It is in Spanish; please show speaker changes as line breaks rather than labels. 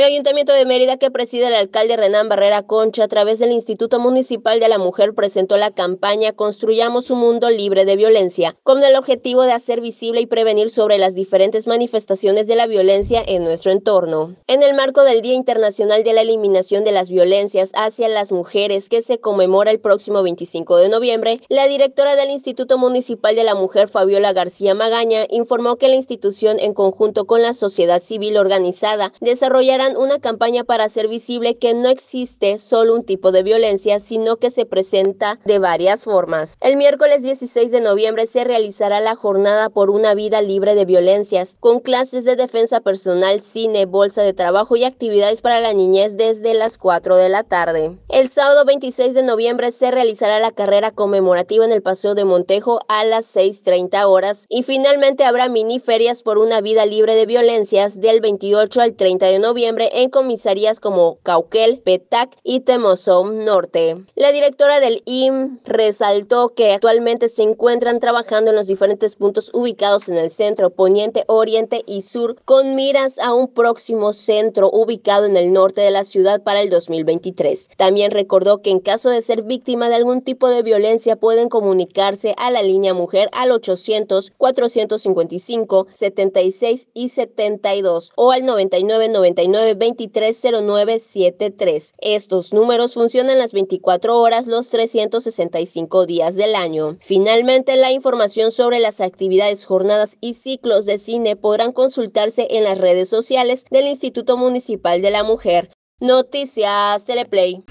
El Ayuntamiento de Mérida, que preside el alcalde Renán Barrera Concha, a través del Instituto Municipal de la Mujer, presentó la campaña Construyamos un mundo libre de violencia, con el objetivo de hacer visible y prevenir sobre las diferentes manifestaciones de la violencia en nuestro entorno. En el marco del Día Internacional de la Eliminación de las Violencias hacia las Mujeres, que se conmemora el próximo 25 de noviembre, la directora del Instituto Municipal de la Mujer, Fabiola García Magaña, informó que la institución, en conjunto con la sociedad civil organizada, desarrollará una campaña para hacer visible que no existe solo un tipo de violencia, sino que se presenta de varias formas. El miércoles 16 de noviembre se realizará la jornada por una vida libre de violencias, con clases de defensa personal, cine, bolsa de trabajo y actividades para la niñez desde las 4 de la tarde. El sábado 26 de noviembre se realizará la carrera conmemorativa en el Paseo de Montejo a las 6.30 horas y finalmente habrá mini ferias por una vida libre de violencias del 28 al 30 de noviembre en comisarías como Cauquel, Petac y Temozón Norte. La directora del IM resaltó que actualmente se encuentran trabajando en los diferentes puntos ubicados en el centro, poniente, oriente y sur con miras a un próximo centro ubicado en el norte de la ciudad para el 2023. También recordó que en caso de ser víctima de algún tipo de violencia pueden comunicarse a la línea mujer al 800 455 76 y 72 o al 99 99 230973. Estos números funcionan las 24 horas los 365 días del año. Finalmente, la información sobre las actividades, jornadas y ciclos de cine podrán consultarse en las redes sociales del Instituto Municipal de la Mujer. Noticias Teleplay.